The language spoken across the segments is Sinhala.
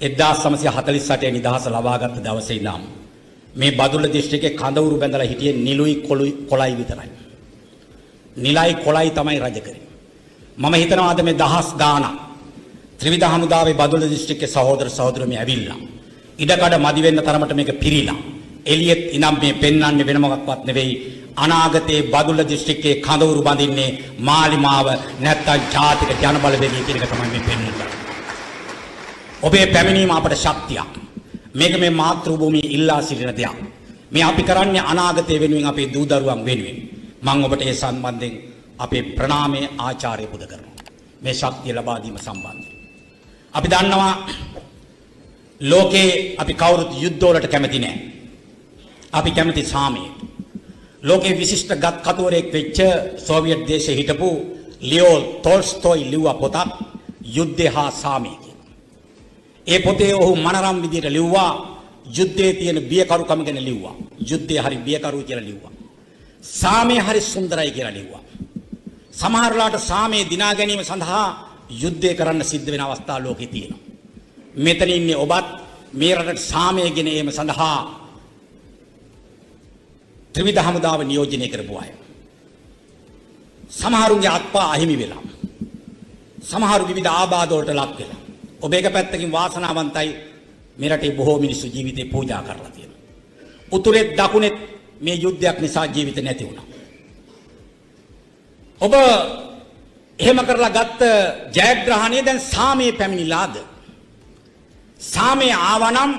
1948 නිදහස ලබාගත් දවසේ ඉඳන් මේ බදුල්ල දිස්ත්‍රික්කේ කඳවුරු බැඳලා හිටියේ නිලුයි කොළුයි කොළයි විතරයි. නිලයි කොළයි තමයි රජ කරේ. මම හිතනවා අද මේ දහස් ගාණක් ත්‍රිවිධ හමුදාවේ බදුල්ල දිස්ත්‍රික්කේ සහෝදර සහෝදරයෝ ඇවිල්ලා ඉඩකඩ මදි වෙන්න තරමට මේක පිරීලා එළියෙත් ඉනම් මේ පෙන්වන්නේ වෙන මොකක්වත් නෙවෙයි අනාගතයේ බදුල්ල දිස්ත්‍රික්කයේ කඳවුරු බඳින්නේ මාලිමාව නැත්තම් ජාතික ජනබලවේගය කියන එක තමයි මේ පෙන්වන්නේ. ඔබේ පැමිණීම අපට ශක්තියක්. මේක මේ මාතෘ භූමියේ ඉල්ලා සිටින දෙයක්. මේ අපි කරන්නේ අනාගතය වෙනුවෙන් අපේ දූ දරුවන් වෙනුවෙන්. මම ඔබට ඒ සම්බන්ධයෙන් අපේ ප්‍රණාමයේ ආචාර්ය පුද කරනවා. මේ ශක්තිය ලබා දීම සම්බන්ධයෙන්. අපි දන්නවා ලෝකේ අපි කවුරුත් යුද්ධ වලට කැමති නැහැ. අපි කැමති සාමයට. ලෝකේ විශිෂ්ට ගත් කතුවරයෙක් වෙච්ච සෝවියට් දේශයේ හිටපු ලියෝ තෝල්ස්තෝයි ලිව්වා පොතක් යුද්ධය හා සාමය ඒ පොතේ ඔහු මනරම් විදියට ලිව්වා යුද්ධයේ තියෙන බියකරුකම ගැන ලිව්වා. යුද්ධය හරි බියකරු කියලා ලිව්වා. සාමය හරි සුන්දරයි කියලා ලිව්වා. සමහරලාට සාමයේ දිනා ගැනීම සඳහා යුද්ධය කරන්න සිද්ධ වෙන අවස්ථා ලෝකේ තියෙනවා. මෙතන ඉන්නේ ඔබත් මේ රටට සාමය ගෙන ඒම සඳහා ත්‍රිවිධ හමුදාව නියෝජනය කරපු අය. සමහරුන්ගේ අත්පා අහිමි වෙලා. සමහරු විවිධ ආබාධ වලට ලක් වෙලා. ඔබ එක පැත්තකින් වාසනාවන්තයි මේ රටේ බොහෝ මිනිස්සු ජීවිතේ පූජා කරලා තියෙනවා. උතුරෙත් දකුණෙත් මේ යුද්ධයක් නිසා ජීවිත නැති වුණා. ඔබ එහෙම කරලා ගත්ත ජයග්‍රහණය දැන් සාමයේ පැමිණිලාද? සාමයේ ආවනම්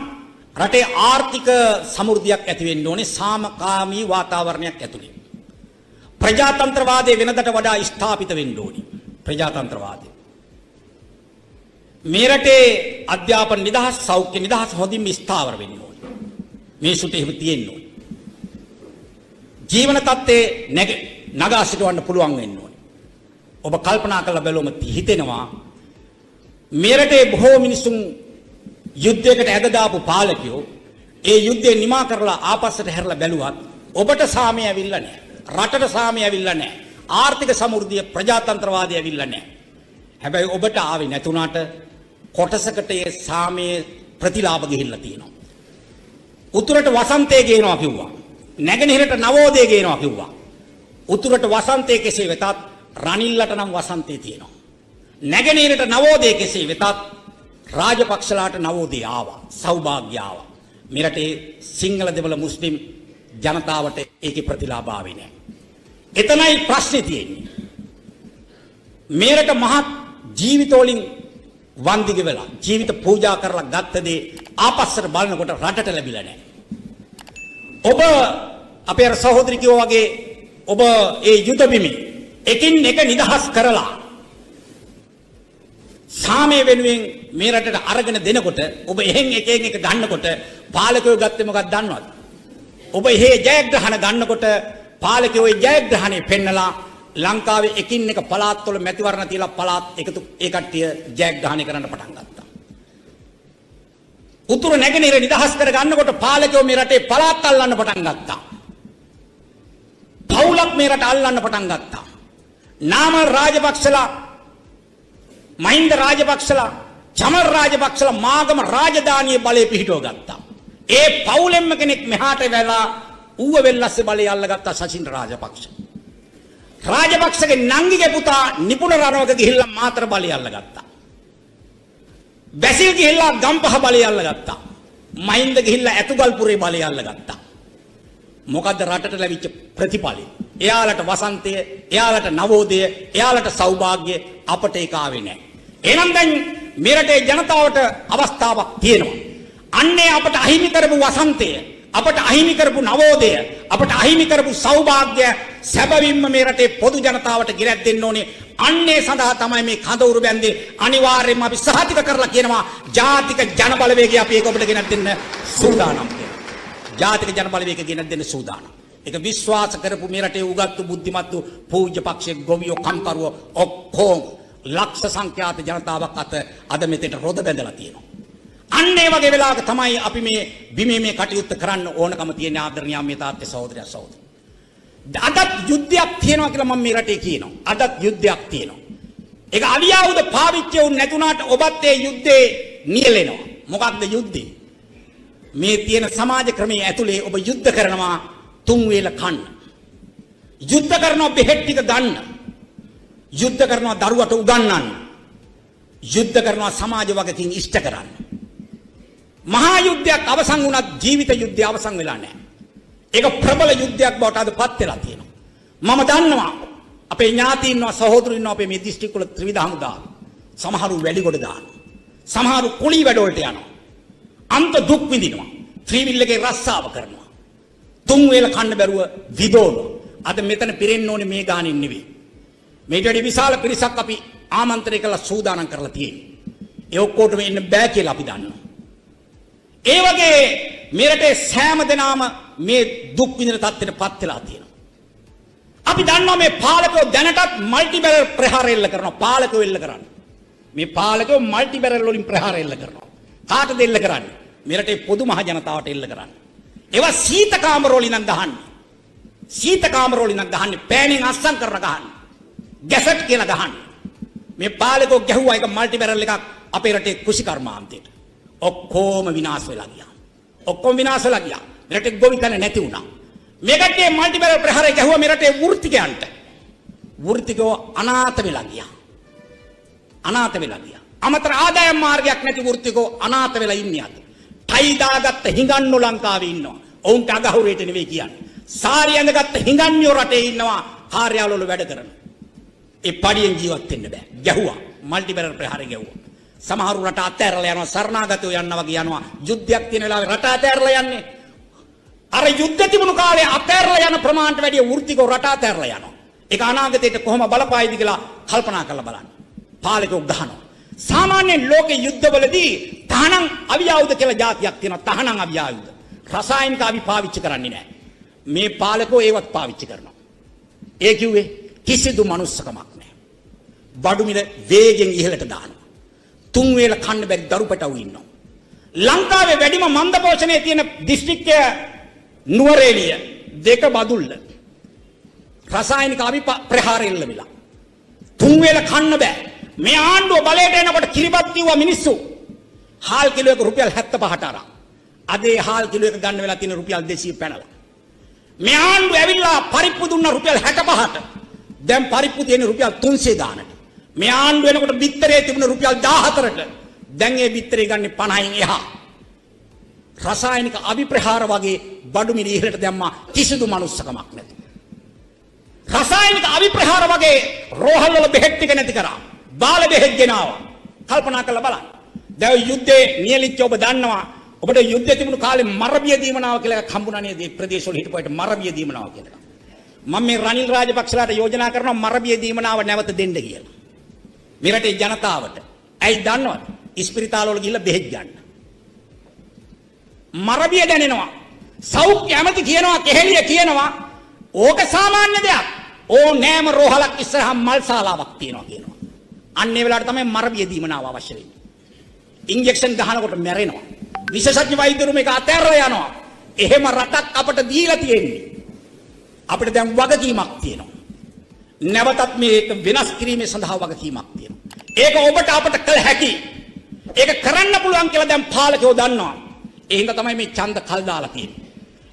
රටේ ආර්ථික සමෘද්ධියක් ඇති වෙන්න ඕනේ සාමකාමී වාතාවරණයක් ඇතුලේ. ප්‍රජාතන්ත්‍රවාදයේ වෙනදට වඩා ස්ථාපිත වෙන්න ඕනේ. ප්‍රජාතන්ත්‍රවාදය. මේ රටේ අධ්‍යාපන නිදහස් සෞඛ්‍ය නිදහස් හොඳින් ස්ථාවර වෙන්න ඕනේ. මේසුට එහෙම තියෙන්න ඕනේ. ජීවන තත්ත්වයේ නැග නගා සිටවන්න පුළුවන් වෙන්න ඕනේ. ඔබ කල්පනා කරලා බැලුවම හිතෙනවා මේ රටේ බොහෝ මිනිසුන් යුද්ධයකට ඇද දාපු පාලකයෝ ඒ යුද්ධය නිමා කරලා ආපස්සට හැරලා බැලුවත් ඔබට සාමය ඇවිල්ලා නැහැ. රටට සාමය ඇවිල්ලා නැහැ. ආර්ථික සමෘද්ධිය ප්‍රජාතන්ත්‍රවාදය ඇවිල්ලා නැහැ. හැබැයි ඔබට ආවේ නැතුණාට කොටසකට ඒ සාමයේ ප්‍රතිලාභ ගිහිල්ලා තියෙනවා. උතුරට වසන්තය ගේනවා කිව්වා. නැගෙනහිරට නවෝදය ගේනවා කිව්වා. උතුරට වසන්තය කෙසේ වෙතත් රනිල්ලට නම් වසන්තය තියෙනවා. නැගෙනහිරට නවෝදය කෙසේ වෙතත් රාජපක්ෂලාට නවෝදය ආවා. සෞභාග්‍ය ආවා. මෙරටේ සිංහල දෙමළ මුස්ලිම් ජනතාවට ඒකේ ප්‍රතිලාභ ආවේ නැහැ. එතනයි ප්‍රශ්නේ තියෙන්නේ. මේරට මහත් ජීවිතවලින් වන්දිග වෙලා ජීවිත පූජා කරලා ගත්ත දේ ආපස්සට බලනකොට රටට ලැබිලා නැහැ. ඔබ අපේ අර සහෝදරි කිව්වා වගේ ඔබ ඒ යුද බිමේ එකින් එක නිදහස් කරලා සාමය වෙනුවෙන් මේ රටට අරගෙන දෙනකොට ඔබ එහෙන් එකෙන් එක ගන්නකොට පාලකයෝ ගත්තේ මොකක්ද දන්නවද? ඔබ එහෙ ජයග්‍රහණ ගන්නකොට පාලකයෝ ඒ ජයග්‍රහණය පෙන්නලා ලංකාවේ එකින් එක පළාත්වල මැතිවරණ තියලා පළාත් එකතු ඒ කට්ටිය ජයග්‍රහණය කරන්න පටන් ගත්තා. උතුරු නැගෙනහිර නිදහස් කර ගන්නකොට පාලකයෝ මේ රටේ පළාත් අල්ලන්න පටන් ගත්තා. පවුලක් මේ රට අල්ලන්න පටන් ගත්තා. නාමල් රාජපක්ෂලා මහින්ද රාජපක්ෂලා චමල් රාජපක්ෂලා මාගම රාජධානිය බලය පිහිටව ගත්තා. ඒ පවුලෙන්ම කෙනෙක් මෙහාට වෙලා ඌව වෙල්ලස්සේ බලය අල්ලගත්තා සචින් රාජපක්ෂ. රාජපක්ෂගේ නංගිගේ පුතා නිපුණ රණවක ගිහිල්ලා මාතර බලය අල්ලගත්තා. බැසිල් ගිහිල්ලා ගම්පහ බලය අල්ලගත්තා. මහින්ද ගිහිල්ලා ඇතුගල්පුරේ බලය අල්ලගත්තා. මොකද්ද රටට ලැබිච්ච ප්‍රතිඵලය? එයාලට වසන්තය, එයාලට නවෝදය, එයාලට සෞභාග්‍ය අපට ඒක ආවේ නැහැ. එහෙනම් දැන් මේ රටේ ජනතාවට අවස්ථාවක් තියෙනවා. අන්නේ අපට අහිමි කරපු වසන්තය අපට අහිමි කරපු නවෝදය අපට අහිමි කරපු සෞභාග්‍ය සැබවින්ම මේ රටේ පොදු ජනතාවට ගිරැත් දෙන්න ඕනේ. අන්නේ සඳහා තමයි මේ කඳවුරු බැන්දේ අනිවාර්යයෙන්ම අපි සහතික කරලා කියනවා ජාතික ජන බලවේගය අපි ඒක ඔබට ගෙනත් දෙන්න සූදානම් ජාතික ජන බලවේගය ගෙනත් දෙන්න සූදානම්. ඒක විශ්වාස කරපු මේ රටේ උගත්තු බුද්ධිමත්තු පූජ්‍ය පක්ෂයේ ගොවියෝ කම්කරුවෝ ඔක්කොම ලක්ෂ සංඛ්‍යාත ජනතාවක් අත අද මෙතෙන්ට රොද බැඳලා තියෙනවා. අන්න ඒ වගේ වෙලාවක තමයි අපි මේ බිමේ මේ කටයුත්ත කරන්න ඕනකම තියෙන ආදරණීය මේ තාත්තේ සහෝදරයා සහෝදරි. අදත් යුද්ධයක් තියෙනවා කියලා මම මේ රටේ කියනවා. අදත් යුද්ධයක් තියෙනවා. ඒක අලියාවුද පාවිච්චි වුන් නැතුණාට ඔබත් ඒ යුද්ධේ නියැලෙනවා. මොකක්ද යුද්ධේ? මේ තියෙන සමාජ ක්‍රමයේ ඇතුලේ ඔබ යුද්ධ කරනවා තුන් වේල කන්න. යුද්ධ කරනවා බෙහෙත් ටික ගන්න. යුද්ධ කරනවා දරුවට උගන්වන්න. යුද්ධ කරනවා සමාජ වගකීම් ඉෂ්ට කරන්න. මහා යුද්ධයක් අවසන් වුණත් ජීවිත යුද්ධය අවසන් වෙලා නැහැ. ඒක ප්‍රබල යුද්ධයක් බවට අද පත් වෙලා තියෙනවා. මම දන්නවා අපේ ඥාතීන් ඉන්නවා සහෝදරු ඉන්නවා අපේ මේ දිස්ත්‍රික් වල ත්‍රිවිධ හමුදා. සමහරු වැඩි කොට දානවා. සමහරු කුලී වැඩ වලට යනවා. අන්ත දුක් විඳිනවා. ත්‍රිවිල් එකේ රස්සාව කරනවා. තුන් වේල කන්න බැරුව විදෝනවා. අද මෙතන පිරෙන්න ඕනේ මේ ගානින් නෙවෙයි. මේට වඩා විශාල පිරිසක් අපි ආමන්ත්‍රණය කළා සූදානම් කරලා තියෙන්නේ. ඒ ඔක්කොටම එන්න බෑ කියලා අපි දන්නවා. ඒ වගේ මේ රටේ සෑම දෙනාම මේ දුක් විඳින තත්ත්වයට පත් වෙලා තියෙනවා. අපි දන්නවා මේ පාලකයෝ දැනටත් මල්ටි බැරල් ප්‍රහාර එල්ල කරනවා පාලකයෝ එල්ල කරන්නේ. මේ පාලකයෝ මල්ටි බැරල් වලින් ප්‍රහාර එල්ල කරනවා. කාටද එල්ල කරන්නේ? මේ රටේ පොදු මහ ජනතාවට එල්ල කරන්නේ. ඒවා සීත කාමර වලින් නම් ගහන්නේ. සීත කාමර වලින් නම් ගහන්නේ පෑණෙන් අස්සම් කරලා ගහන්නේ. ගැසට් කියලා ගහන්නේ. මේ පාලකෝ ගැහුවා එක මල්ටි බැරල් එකක් අපේ රටේ කෘෂි කර්මාන්තයට. ඔක්කොම විනාශ වෙලා ගියා. ඔක්කොම විනාශ වෙලා ගියා. රටේ ගොවිතැන නැති වුණා. මේ කට්ටිය මල්ටි බැරල් ප්‍රහාරය ගැහුවා මේ රටේ වෘත්තිකයන්ට. වෘත්තිකෝ අනාථ වෙලා ගියා. අනාථ වෙලා ගියා. අමතර ආදායම් මාර්ගයක් නැති වෘත්තිකෝ අනාථ වෙලා ඉන්නේ අද. ටයි දාගත්ත හිඟන්නු ලංකාවේ ඉන්නවා. ඔවුන්ට අගහුරේට නෙවෙයි කියන්නේ. සාරි ඇඳගත්ත හිඟන්නියෝ රටේ ඉන්නවා. කාර්යාලවල වැඩ කරනවා. ඒ පඩියෙන් ජීවත් වෙන්න බෑ. ගැහුවා. මල්ටි බැරල් ප්‍රහාරය ගැහුවා. සමහරු රට අත්හැරලා යනවා සරණාගතයෝ යනවා වගේ යනවා. යුද්ධයක් තියෙන වෙලාවේ රට අත්හැරලා යන්නේ. අර යුද්ධ තිබුණු කාලේ අත්හැරලා යන ප්‍රමාණයට වැඩිය වෘත්තිකෝ රට අත්හැරලා යනවා. ඒක අනාගතයට කොහොම බලපායිද කියලා කල්පනා කරලා බලන්න. පාලකෝ ගහනවා. සාමාන්‍යයෙන් ලෝකේ යුද්ධවලදී තහනම් අවියායුධ කියලා જાතියක් තියෙනවා. තහනම් අවියායුධ. රසායනික අවි පාවිච්චි කරන්නේ නැහැ. මේ පාලකෝ ඒවත් පාවිච්චි කරනවා. ඒ කිව්වේ කිසිදු මනුස්සකමක් නැහැ. බඩු මිල වේගෙන් ඉහළට දානවා. තුන් වේල කන්න බැරි දරු පැටවු ඉන්නවා. ලංකාවේ වැඩිම මන්ද පෝෂණයේ තියෙන දිස්ත්‍රික්කය නුවරඑළිය දෙක බදුල්ල. රසායනික අවි ප්‍රහාර එල්ල වෙලා. තුන් වේල කන්න බෑ. මේ ආණ්ඩුව බලයට එනකොට කිරිබත් කිව්වා මිනිස්සු. හාල් කිලෝ එක රුපියල් 75ට අරන්. අද ඒ හාල් කිලෝ එක ගන්න වෙලා තියෙන රුපියල් 200 පැනලා. මේ ආණ්ඩුව ඇවිල්ලා පරිප්පු දුන්න රුපියල් 65ට. දැන් පරිප්පු තියෙන රුපියල් 300 ගානට. මේ ආණ්ඩුව එනකොට බිත්තරේ තිබුණ රුපියල් 14ට. දැන් ඒ බිත්තරේ ගන්න 50න් එහා. රසායනික අභිප්‍රහාර වගේ බඩු මිල ඉහළට දැම්මා කිසිදු මනුස්සකමක් නැති. රසායනික අවිප්‍රහාර වගේ රෝහල් වල බෙහෙත් ටික නැති කරා. බාල බෙහෙත් ගෙනාවා. කල්පනා කරලා බලන්න. දැන් යුද්ධේ නියලිච්ච ඔබ දන්නවා. ඔබට යුද්ධය තිබුණු කාලේ මරබිය දීමනාව කියලා එකක් හම්බුණා නේද? මේ ප්‍රදේශවල හිටපුවාට මරබිය දීමනාව කියලා. මම මේ රනිල් රාජපක්ෂලාට යෝජනා කරනවා මරබිය දීමනාව නැවත දෙන්න කියලා. මේ රටේ ජනතාවට. ඇයි දන්නවද? ඉස්පිරිතාල වල ගිහිල්ලා බෙහෙත් ගන්න. මරබිය දැනෙනවා. සෞඛ්‍ය ඇමති කියනවා කෙහෙලිය කියනවා ඕක සාමාන්‍ය දෙයක්. ඕ නෑම රෝහලක් ඉස්සරහා මල් ශාලාවක් තියෙනවා කියනවා. අන්න ඒ වෙලාවට තමයි මරබිය දීමනාව අවශ්‍ය වෙන්නේ. ඉන්ජෙක්ෂන් ගහනකොට මැරෙනවා. විශේෂඥ වෛද්‍යවරු මේක අතහැරලා යනවා. එහෙම රටක් අපට දීලා තියෙන්නේ. අපිට දැන් වගකීමක් තියෙනවා. නැවතත් මේක වෙනස් කිරීමේ සඳහා වගකීමක් තියෙනවා. ඒක ඔබට අපට කළ හැකි. ඒක කරන්න පුළුවන් කියලා දැන් පාලකයෝ දන්නවා. ඒ හින්දා තමයි මේ ඡන්ද කල් දාලා තියෙන්නේ.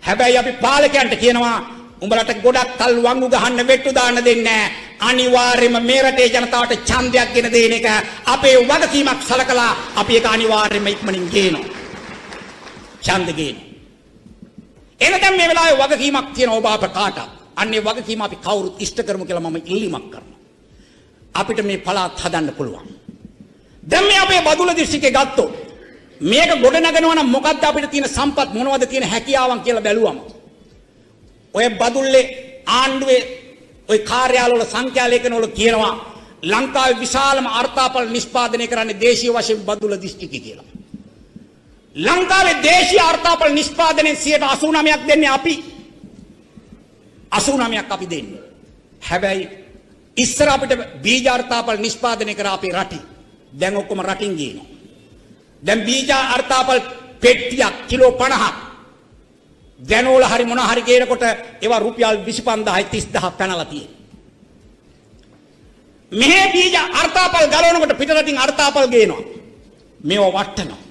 හැබැයි අපි පාලකයන්ට කියනවා උඹලට ගොඩක් කල් වංගු ගහන්න වෙට්ටු දාන්න දෙන්නේ අනිවාර්යයෙන්ම මේ රටේ ජනතාවට ඡන්දයක් ගෙන දෙන එක අපේ වගකීමක් සලකලා අපි ඒක අනිවාර්යයෙන්ම ඉක්මනින් ගේනවා. ඡන්ද ගේන. එනකම් මේ වෙලාවේ වගකීමක් තියෙන ඔබ අප කාට. අන්නේ වගකීම අපි කවුරුත් ඉෂ්ට කරමු කියලා මම ඉල්ලීමක් කරනවා. අපිට මේ පළාත් හදන්න පුළුවන්. දැන් මේ අපේ බදුල දිස්ත්‍රික්කේ ගත්තොත් මේක ගොඩ නගනවා නම් මොකද්ද අපිට තියෙන සම්පත් මොනවද තියෙන හැකියාවන් කියලා බැලුවම ඔය බදුල්ලේ ආණ්ඩුවේ ඔය කාර්යාලවල සංඛ්‍යා ලේඛනවල කියනවා ලංකාවේ විශාලම අර්ථාපල නිෂ්පාදනය කරන්නේ දේශීය වශයෙන් බදුල්ල දිස්ත්‍රික්කය කියලා. ලංකාවේ දේශීය අර්ථාපල නිෂ්පාදනයේ 89ක් දෙන්නේ අපි. 89ක් අපි දෙන්නේ. හැබැයි ඉස්සර අපිට බීජ අර්ථාපල නිෂ්පාදනය කර අපේ රටේ. දැන් ඔක්කොම රටින් ගේනවා. දැන් බීජ අර්ථාපල් පෙට්ටියක් කිලෝ 50ක් දැනෝල හරි මොන හරි ගේනකොට ඒවා රුපියල් 25000යි 30000 පැනලා තියෙනවා. මෙහි බීජ අර්ථාපල් ගලවනකොට පිටරටින් අර්ථාපල් ගේනවා. මේවා වටනවා.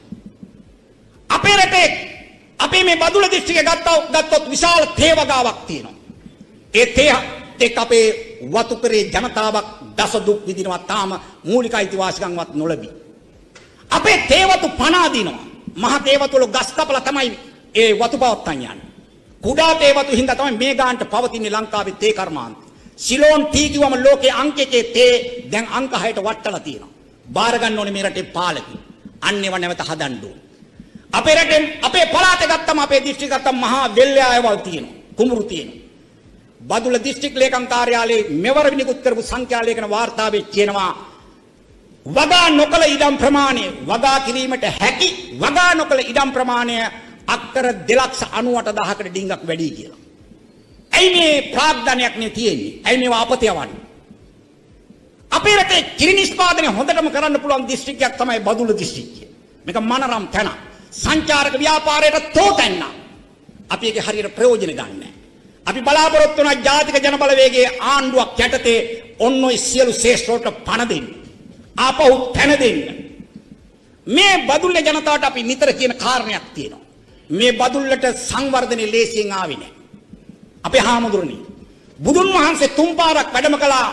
අපේ රටේ අපේ මේ බදුල දිස්ත්‍රික්කය ගත්තා ගත්තොත් විශාල තේවගාවක් තියෙනවා. ඒ තේ එක් අපේ වතුකරේ ජනතාවක් දස දුක් විඳිනවා තාම මූලික අයිතිවාසිකම්වත් නොලැබී. අපේ තේවතු පනා දිනවා. මහ තේවතු වල ගස් කපලා තමයි ඒ වතු පවත්තන් යන්නේ. කුඩා තේවතු හින්දා තමයි මේ ගානට පවතින්නේ ලංකාවේ තේ කර්මාන්තය. සිලෝන් ටී කිව්වම ලෝකේ අංක එකේ තේ දැන් අංක 6ට වටලා තියෙනවා. බාර ගන්න ඕනේ මේ රටේ පාලකයෝ. අන්නේව නැවත හදන්න ඕනේ. අපේ රටෙන් අපේ පළාත ගත්තම අපේ දිස්ත්‍රික් ගත්තම මහා වෙල්යායවල් තියෙනවා. කුඹුරු තියෙනවා. බදුල දිස්ත්‍රික් ලේකම් කාර්යාලයේ මෙවර විනිකුත් කරපු සංඛ්‍යා ලේඛන වාර්තාවේ කියනවා වගා නොකළ ඉඩම් ප්‍රමාණය වගා කිරීමට හැකි වගා නොකළ ඉඩම් ප්‍රමාණය අක්කර 298000කට ඩිංගක් වැඩි කියලා. ඇයි මේ ප්‍රාග්ධනයක් නේ තියෙන්නේ? ඇයි මේවා අපත යවන්නේ? අපේ රටේ කිරි නිෂ්පාදනය හොඳටම කරන්න පුළුවන් දිස්ත්‍රික්කයක් තමයි බදුල්ල දිස්ත්‍රික්කය. මේක මනරම් තැන. සංචාරක ව්‍යාපාරයට තෝතැන්න. අපි ඒක හරියට ප්‍රයෝජන ගන්නෑ. අපි බලාපොරොත්තු වන ජාතික ජනබලවේගයේ ආණ්ඩුවක් යටතේ ඔන්න ඔය සියලු ශේෂ්ත්‍රවලට පණ දෙන්න. ආපහු තැන දෙන්න. මේ බදුල්ල ජනතාවට අපි නිතර කියන කාරණයක් තියෙනවා. මේ බදුල්ලට සංවර්ධනය ලේසියෙන් ආවේ නැහැ. අපේ හාමුදුරනේ බුදුන් වහන්සේ තුන් පාරක් වැඩම කළා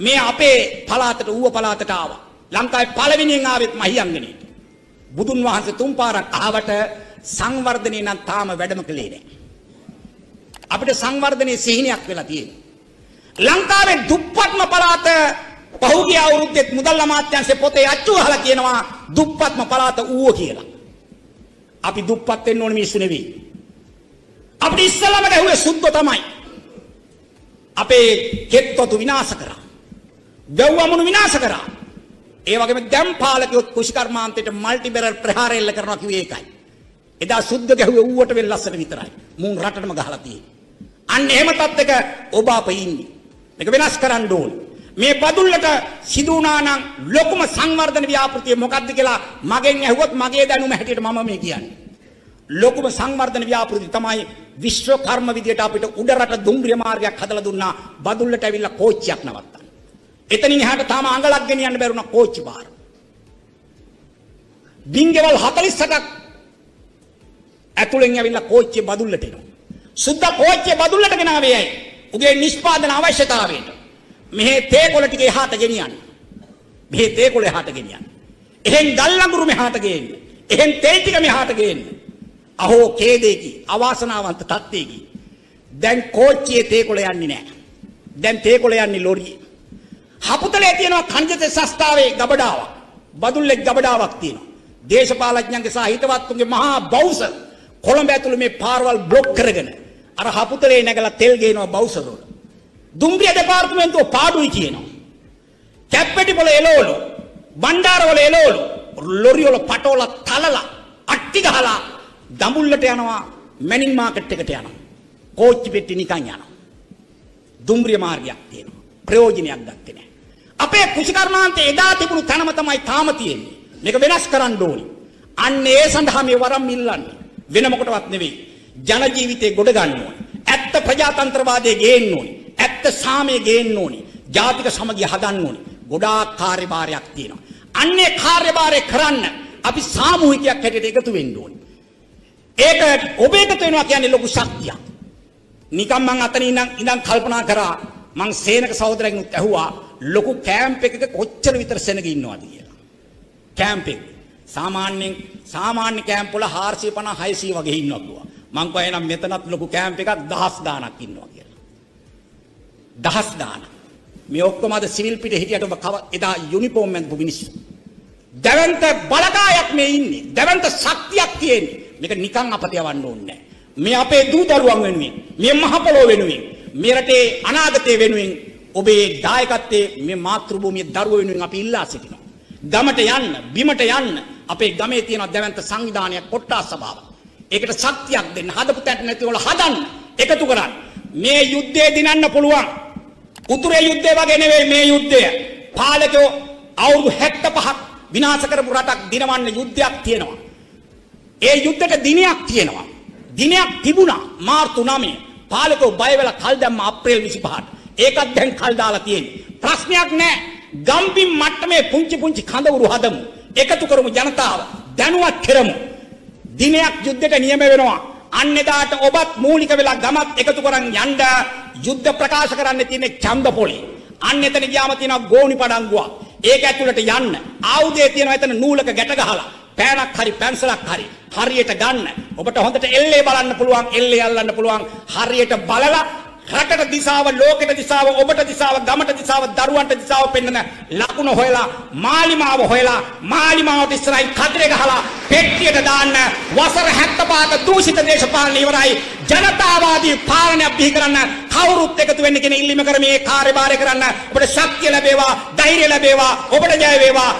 මේ අපේ පළාතට ඌව පළාතට ආවා. ලංකාවේ පළවෙනියෙන් ආවෙත් මහියංගනේට. බුදුන් වහන්සේ තුන් පාරක් ආවට සංවර්ධනය නම් තාම වැඩම කළේ නැහැ. අපිට සංවර්ධනයේ සිහිනයක් වෙලා තියෙනවා. ලංකාවේ දුප්පත්ම පළාත පහුගිය අවුරුද්දෙත් මුදල් අමාත්‍යාංශයේ පොතේ අච්චු ගහලා කියනවා දුප්පත්ම පළාත ඌව කියලා. අපි දුප්පත් වෙන්න ඕනේ මිනිස්සු නෙවෙයි. අපිට ඉස්සලම ගැහුවේ සුද්ධ තමයි. අපේ කෙත්වතු විනාශ කරා. වැව්වමුණු විනාශ කරා. ඒ වගේම දැන් පාලකයොත් කුෂිකර්මාන්තයට මල්ටි බෙරල් ප්‍රහාර එල්ල කරනවා කිව්වේ ඒකයි. එදා සුද්ධ ගැහුවේ ඌවට වෙල්ලස්සට විතරයි. මුන් රටටම ගහලා තියෙන්නේ. අන්න එහෙම තත්ත්වක ඔබ අප ඉන්නේ. මේක වෙනස් කරන්න ඕනේ. මේ බදුල්ලට සිදු වුණා නම් ලොකුම සංවර්ධන ව්‍යාපෘතිය මොකක්ද කියලා මගෙන් ඇහුවොත් මගේ දැනුම හැටියට මම මේ කියන්නේ. ලොකුම සංවර්ධන ව්‍යාපෘති තමයි විශ්ව කර්ම විදියට අපිට උඩරට දුම්රිය මාර්ගයක් හදලා දුන්නා බදුල්ලට ඇවිල්ලා කෝච්චියක් නවත්තන්න. එතනින් එහාට තාම අඟලක් ගෙනියන්න බැරුණා කෝච්චි බාර. බින්ගෙවල් 48ක් ඇතුලෙන් ඇවිල්ලා කෝච්චිය බදුල්ලට එනවා. සුද්ධ කෝච්චිය බදුල්ලට ගෙනාවේ ඇයි? උගේ නිෂ්පාදන අවශ්‍යතාවයට. මෙහි තේ කොළ ටික එහාට ගෙනියන්න. මෙහි තේ කොළ එහාට ගෙනියන්න. එහෙන් ගල් ලඟුරු මෙහාට ගේන්න. එහෙන් තේ ටික මෙහාට ගේන්න. අහෝ කේදේකි අවාසනාවන්ත තත්ත්වයකි. දැන් කෝච්චියේ තේ කොළ යන්නේ නැහැ. දැන් තේ කොළ යන්නේ ලොරියේ. හපුතලේ තියෙනවා කංජත සස්තාවේ ගබඩාවක්. බදුල්ලෙක් ගබඩාවක් තියෙනවා. දේශපාලඥයන්ගේ සහ හිතවත්තුන්ගේ මහා බෞස කොළඹ ඇතුළේ මේ පාරවල් බ්ලොක් කරගෙන අර හපුතලේ නැගලා තෙල් ගේනවා බෞසවල. දුම්රිය දෙපාර්තමේන්තුව පාඩුයි කියනවා. කැප්පෙටිපොළ එළවලු, බණ්ඩාරවල එළවලු, ලොරි වල පටවල තලලා අට්ටි ගහලා දඹුල්ලට යනවා මැනින් මාකට් එකට යනවා. කෝච්චි පෙට්ටි නිකන් යනවා. දුම්රිය මාර්ගයක් තියෙනවා. ප්‍රයෝජනයක් ගත්තේ නැහැ. අපේ කුෂිකර්මාන්තේ එදා තිබුණු තැනම තමයි තාම තියෙන්නේ. මේක වෙනස් කරන්න ඕනි. අන්න ඒ සඳහා මේ වරම් ඉල්ලන්නේ. වෙන මොකටවත් නෙවෙයි. ජන ජීවිතේ ගොඩ ගන්න ඕනි. ඇත්ත ප්‍රජාතන්ත්‍රවාදයේ ගේන්න ඕනි. ඇත්ත සාමයේ ගේන්න ඕනි. ජාතික සමගිය හදන්න ඕනි. ගොඩාක් කාර්යභාරයක් තියෙනවා. අන්නේ කාර්යභාරය කරන්න අපි සාමූහිකයක් හැටියට එකතු වෙන්න ඕනි. ඒක ඔබ එකතු වෙනවා කියන්නේ ලොකු ශක්තියක්. නිකම් මං අතන ඉඳන් ඉඳන් කල්පනා කරා මං සේනක සහෝදරයෙකුත් ඇහුවා ලොකු කැම්ප් එකක කොච්චර විතර සෙනග ඉන්නවද කියලා. කැම්ප් එක. සාමාන්‍යයෙන් සාමාන්‍ය කැම්ප් වල 450 600 වගේ ඉන්නවා කිව්වා. මං කිව්වා එහෙනම් මෙතනත් ලොකු කැම්ප් එකක් දහස් ගාණක් ඉන්නවා කියලා. දහස් ගාණක්. මේ ඔක්කොම අද සිවිල් පිට හිටියට ඔබ කව එදා යුනිෆෝම් එකක් මිනිස්සු. දැවන්ත බලකායක් මේ ඉන්නේ. දැවන්ත ශක්තියක් තියෙන්නේ. මේක නිකන් අපත යවන්න ඕනේ නැහැ. මේ අපේ දූ දරුවන් වෙනුවෙන්, මේ මහ පොළොව වෙනුවෙන්, මේ රටේ අනාගතය වෙනුවෙන් ඔබේ දායකත්වයේ මේ මාතෘ භූමියේ දරුවෝ වෙනුවෙන් අපි ඉල්ලා සිටිනවා. ගමට යන්න, බිමට යන්න අපේ ගමේ තියෙන දැවන්ත සංවිධානයක් කොට්ටාස් සභාව. ඒකට ශක්තියක් දෙන්න. හදපු තැනට නැති වල හදන්න, එකතු කරන්න. මේ යුද්ධය දිනන්න පුළුවන්. උතුරේ යුද්ධය වගේ නෙවෙයි මේ යුද්ධය. පාලකයෝ අවුරුදු 75ක් විනාශ කරපු රටක් දිනවන්න යුද්ධයක් තියෙනවා. ඒ යුද්ධයට දිනයක් තියෙනවා. දිනයක් තිබුණා මාර්තු 9 පාලකෝ බය වෙලා කල් දැම්ම අප්‍රේල් 25ට. ඒකත් දැන් කල් දාලා තියෙන්නේ. ප්‍රශ්නයක් නැහැ. ගම්බිම් මට්ටමේ පුංචි පුංචි කඳවුරු හදමු. එකතු කරමු ජනතාව. දැනුවත් කරමු. දිනයක් යුද්ධයට නියම වෙනවා. අන්න එදාට ඔබත් මූලික වෙලා ගමත් එකතු කරන් යන්න යුද්ධ ප්‍රකාශ කරන්න තියෙන ඡන්ද පොලේ. අන්න එතන ගියාම තියෙනවා ගෝණි පඩංගුවක්. ඒක ඇතුළට යන්න. ආයුධය තියෙනවා එතන නූලක ගැට ගහලා. පෑනක් හරි පැන්සලක් හරි හරියට ගන්න. ඔබට හොඳට එල්ලේ බලන්න පුළුවන්, එල්ලේ අල්ලන්න පුළුවන්. හරියට බලලා රටට දිසාව ලෝකෙට දිසාව ඔබට දිසාව ගමට දිසාව දරුවන්ට දිසාව පෙන්වන ලකුණ හොයලා මාලිමාව හොයලා මාලිමාවට ඉස්සරහින් කඩේ ගහලා පෙට්ටියට දාන්න වසර 75ක දූෂිත දේශපාලන ඉවරයි. ජනතාවාදී පාලනයක් බිහි කරන්න කවුරුත් එකතු වෙන්න කියන ඉල්ලීම කරමි ඒ කාර්යභාරය කරන්න ඔබට ශක්තිය ලැබේවා ධෛර්යය ලැබේවා ඔබට ජය වේවා.